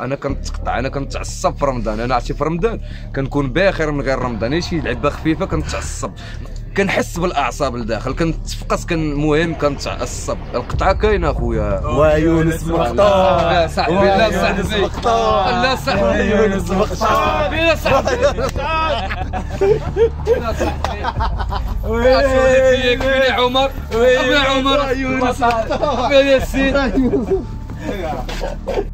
أنا كنتقطع أنا كنتعصب في رمضان. أنا عرفتي في رمضان كنكون باخر من غير رمضان. شي لعبة خفيفة؟ كنتعصب. كنحس بالأعصاب لداخل كنتفقس كان المهم كنتعصب. القطعة كاينة أخويا. ويونس مقطوع لا صاحبي لا صاحبي. لا صاحبي. ويونس مقطوع لا صاحبي. لا صاحبي. فيك عمر ابن عمر ياسين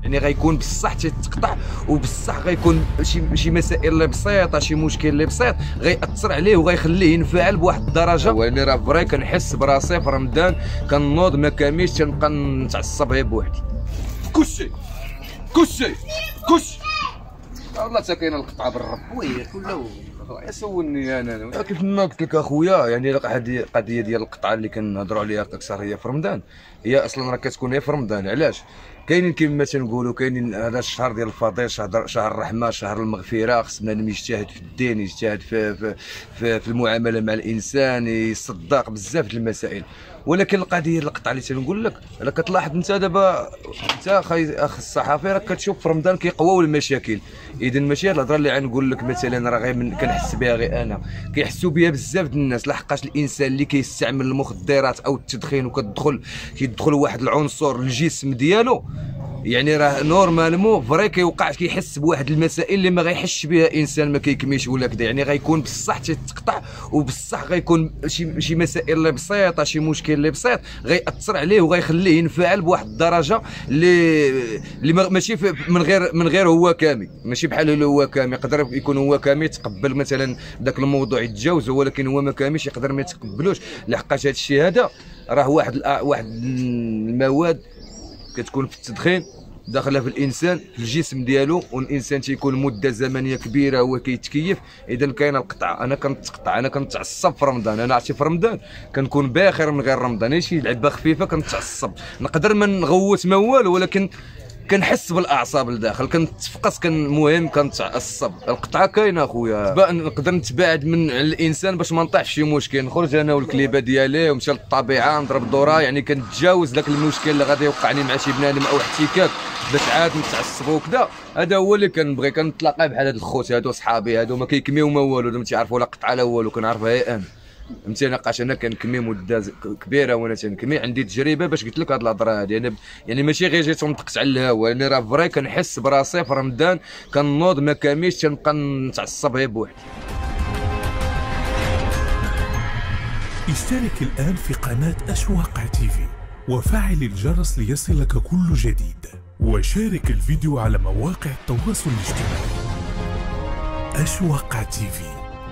يعني غيكون بصح تيتقطع وبصح غيكون شي شي مسائل اللي بسيطة شي مشكل اللي بسيط غيأثر عليه وغيخليه ينفعل بواحد الدرجة. واني راه فري كنحس براسي في رمضان كنوض ما كاميش تنبقى نتعصب غير بوحدي. كلشي كلشي. حتى كاينة القطعة بالرب وياك ولا هو سولني أنا. كيف ما قلت لك أخويا يعني هذه القضية ديال القطعة اللي كنهضروا عليها أكثر هي في رمضان. هي أصلا راه كتكون هي في رمضان علاش؟ كاينين كما تنقولوا كاينين هذا الشهر ديال الفضيل شهر شهر الرحمة شهر المغفرة خص بنادم يجتهد في الدين يجتهد في في, في, في المعاملة مع الإنسان يصدق بزاف د المسائل. ولكن القضية القطعه اللي تنقول لك راه كتلاحظ انت دابا انت أخ الصحفي راك كتشوف في رمضان كيقواو المشاكل. اذا ماشي الهضرة اللي غنقول لك مثلا راه غير كنحس بها غير أنا. كيحسوا بها بزاف د الناس لحقاش الإنسان اللي كيستعمل المخدرات أو التدخين وكتدخل كيدخل واحد العنصر للجسم ديالو يعني راه normalement vrai كيوقع كيحس بواحد المسائل اللي ما غيحسش بها إنسان ما كيكميش ولا كذا يعني غيكون بصح تيتقطع وبصح غيكون شي شي مسائل اللي بسيطة شي مشكل اللي بسيط غيأثر عليه وغيخليه ينفعل بواحد الدرجة اللي اللي ما- ماشي من غير من غير هو كامي. ماشي بحال هو كامي. يقدر يكون هو كامي يتقبل مثلا ذاك الموضوع يتجاوزه ولكن هو ما كاميش يقدر ما يتقبلوش. لحقاش هذا الشيء هذا راه واحد واحد المواد كتكون في التدخين داخلة في الإنسان في الجسم ديالو والإنسان تيكون مدة زمنية كبيرة هو كيتكيف. إذا كاينة القطعه أنا كنتقطع أنا كنتعصب في رمضان. أنا عرفتي في رمضان كنكون باخر من غير رمضان. شي لعبة خفيفة كنتعصب. نقدر ما نغوت ما والو ولكن كنحس بالأعصاب لداخل كنتفقس كان المهم كنتعصب. القطعة كاينة اخويا نقدر نتباعد من الإنسان باش ما نطيحش شي مشكل. نخرج أنا والكليبة ديالي ونمشي للطبيعة نضرب دورة. يعني كنتجاوز ذاك المشكل اللي غادي يوقعني مع شي بنادم أو احتكاك. باش عاد نتعصبوا وكذا هذا هو اللي كنبغي. كنتلاقى بحال هاد الخوت هادو صحابي هادو. ما كيكميو ما والو. ما تيعرفوا لا قطعة لا والو. كنعرفها أنا. فهمتي نقاش أنا كنكمي مدة كبيرة وأنا تنكمي عندي تجربة باش قلت لك هاد الهضرة. هادي أنا ب- يعني ماشي غير جيت ونطقت على الهوا. يعني راه vrai كنحس براسي في رمضان كنوض ما كاميش تنبقى نتعصب غير بوحدي. اشترك الآن في قناة أشواق تيفي وفعل الجرس ليصلك كل جديد. وشارك الفيديو على مواقع التواصل الاجتماعي. أشواق تيفي.